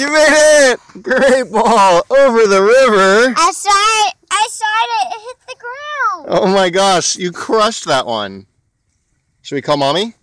You made it! Great ball over the river. I saw it. I saw it. It hit the ground. Oh my gosh, you crushed that one. Should we call mommy?